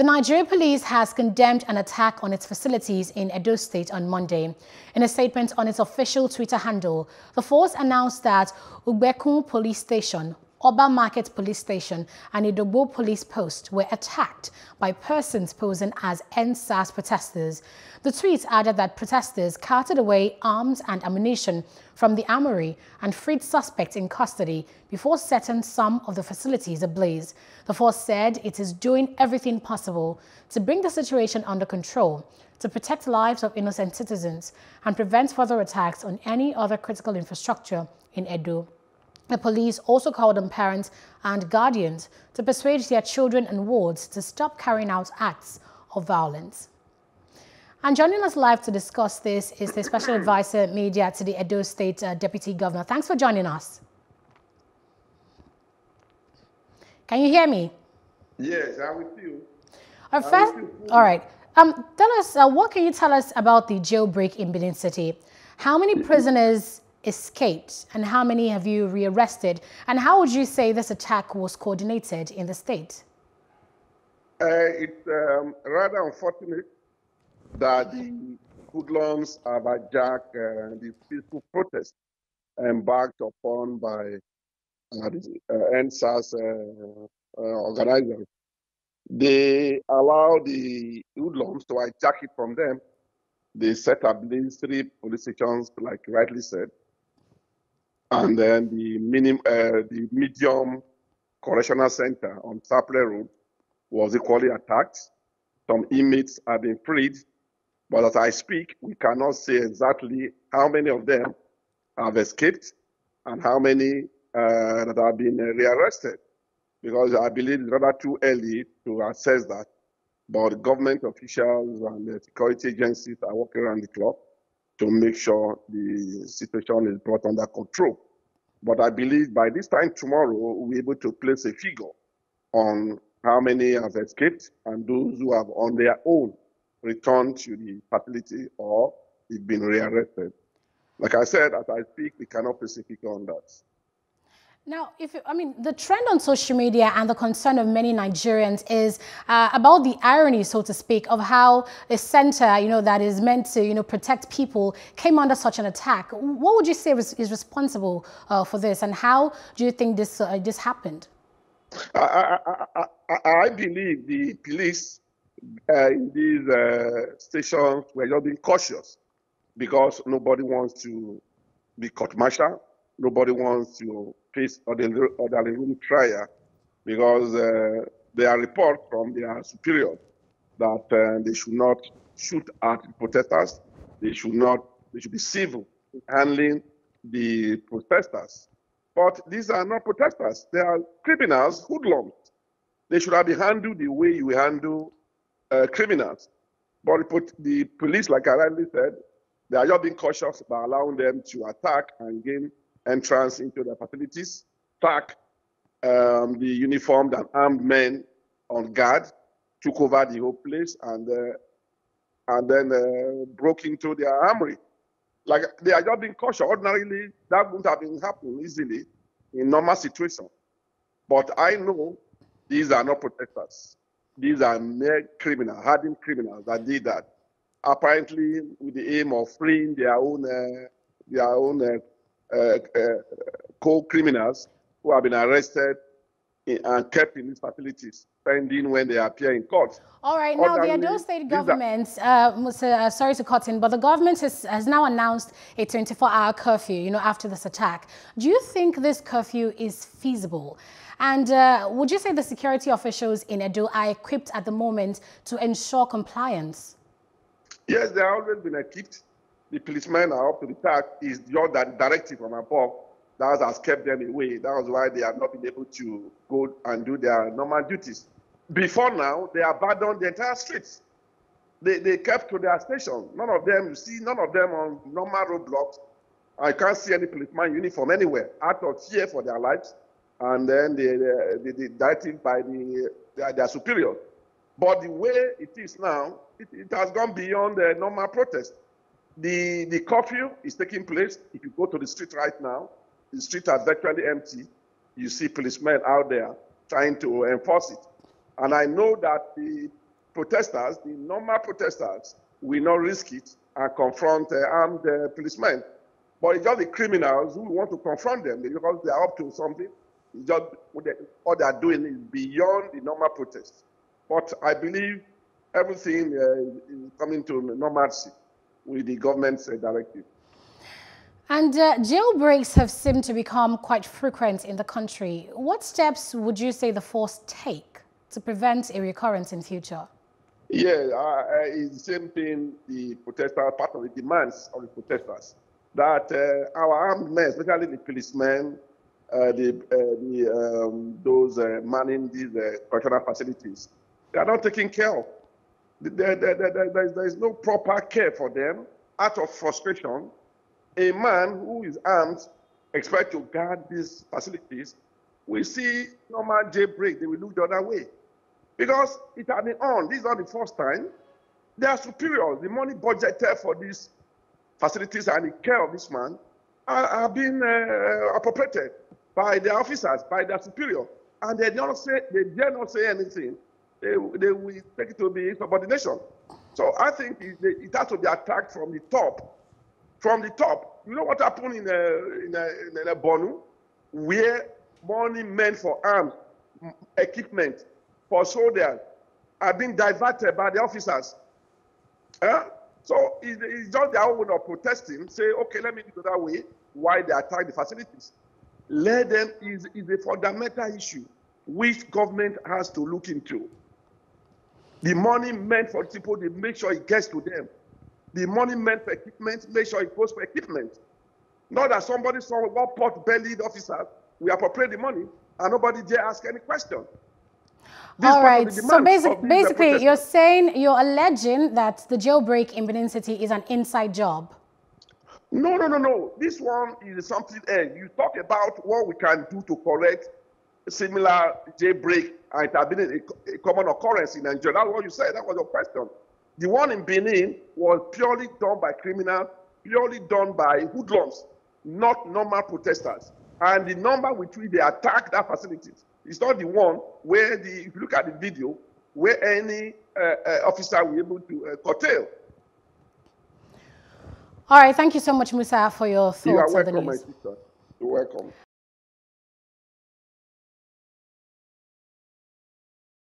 The Nigeria police has condemned an attack on its facilities in Edo State on Monday. In a statement on its official Twitter handle, the force announced that Ugbekun Police Station, Oba Market Police Station and Idogbo Police Post were attacked by persons posing as EndSARS protesters. The tweet added that protesters carted away arms and ammunition from the armory and freed suspects in custody before setting some of the facilities ablaze. The force said it is doing everything possible to bring the situation under control, to protect lives of innocent citizens and prevent further attacks on any other critical infrastructure in Edo. The police also called on parents and guardians to persuade their children and wards to stop carrying out acts of violence. And joining us live to discuss this is the Special Advisor Media to the Edo State uh, Deputy Governor. Thanks for joining us. Can you hear me? Yes, I'm with you. Our first, all right. Um, tell us, uh, what can you tell us about the jailbreak in Benin City? How many prisoners escaped and how many have you rearrested? And how would you say this attack was coordinated in the state? Uh, it's um, rather unfortunate that the hoodlums have hijacked uh, the peaceful protest embarked upon by uh, the uh, EndSARS uh, uh, organizers. They allow the hoodlums to hijack it from them. They set up these three police stations, like rightly said, and then the minim, uh, the medium correctional center on Sapele Road was equally attacked. Some inmates have been freed, but as I speak, we cannot say exactly how many of them have escaped and how many uh, that have been uh, rearrested, because I believe it's rather too early to assess that. But government officials and the security agencies are working around the clock to make sure the situation is brought under control. But I believe by this time tomorrow, we'll be able to place a figure on how many have escaped and those who have on their own returned to the facility or have been rearrested. Like I said, as I speak, we cannot specific on that. Now, if I mean, the trend on social media and the concern of many Nigerians is uh, about the irony, so to speak, of how a center, you know, that is meant to, you know, protect people came under such an attack. What would you say is, is responsible uh, for this, and how do you think this uh, this happened? I, I, I, I, believe the police uh, in these uh, stations were just being cautious because nobody wants to be court martial, nobody wants to face orderly, orderly room trial because uh, there are reports from their superiors that uh, they should not shoot at protesters. They should not. They should be civil in handling the protesters. But these are not protesters. They are criminals, hoodlums. They should have been handled the way you handle uh, criminals. But the police, like I rightly said, they are just being cautious by allowing them to attack and gain entrance into the facilities, track um, the uniformed and armed men on guard, took over the whole place, and uh, and then uh, broke into their armory. Like they are just being cautious. Ordinarily, that wouldn't have been happening easily in normal situation. But I know these are not protesters. These are mere criminals, hardened criminals that did that. Apparently, with the aim of freeing their own uh, their own uh, co-criminals who have been arrested and kept in these facilities pending when they appear in court. All right, now the Edo State government, uh, uh, sorry to cut in, but the government has, has now announced a 24-hour curfew, you know, after this attack. Do you think this curfew is feasible? And uh, would you say the security officials in Edo are equipped at the moment to ensure compliance? Yes, they have always been equipped the policemen are up to the task is your directive from above that has kept them away. That was why they have not been able to go and do their normal duties. Before now, they abandoned the entire streets. They, they kept to their station. None of them, you see, none of them on normal roadblocks. I can't see any policeman uniform anywhere out of fear for their lives. And then they, they, they, directed by the, their, their superior. But the way it is now, it, it has gone beyond the normal protest. The, the curfew is taking place. If you go to the street right now, the streets are virtually empty. You see policemen out there trying to enforce it. And I know that the protesters, the normal protesters, will not risk it and confront uh, armed uh, policemen. But it's just the criminals who want to confront them because they are up to something. It's just what they, they are doing is beyond the normal protest. But I believe everything uh, is coming to normalcy with the government's uh, directive. And uh, jailbreaks have seemed to become quite frequent in the country. What steps would you say the force take to prevent a recurrence in future? Yeah, uh, it's the same thing the protesters, part of the demands of the protesters, that uh, our armed men, especially the policemen, uh, the, uh, the um, those uh, manning these uh, correctional facilities, they are not taken care of. There, there, there, there is no proper care for them. Out of frustration, a man who is armed expect to guard these facilities. We see normal jailbreak, they will look the other way. Because it has been on. This is not the first time. They are superiors. The money budgeted for these facilities and the care of this man are, are being uh, appropriated by the officers, by their superior. And they don't say, they dare not say anything. They, they will take it to be insubordination. So I think it, it has to be attacked from the top. From the top. You know what happened in a, uh, in a, in a Borno? Where money meant for arms, equipment, for soldiers are being diverted by the officers. Eh? So it's just their own of protesting. Say, okay, let me do that way. Why they attack the facilities? Let them is is a fundamental issue which government has to look into. The money meant for people, they make sure it gets to them. The money meant for equipment, make sure it goes for equipment. Not that somebody saw one pot-bellied officer, we appropriate the money, and nobody dare ask any question. All right. So basic, basically, you're saying you're alleging that the jailbreak in Benin City is an inside job. No, no, no, no. This one is something else. You talk about what we can do to correct similar jailbreak, and it has been a, a common occurrence in Nigeria. That's what you said. That was your question. The one in Benin was purely done by criminals, purely done by hoodlums, not normal protesters. And the number with which they attacked that facilities it's not the one where the, if you look at the video, where any uh, uh, officer will be able to uh, curtail. All right. Thank you so much, Musa, for your thoughts you are welcome, the news. You're welcome.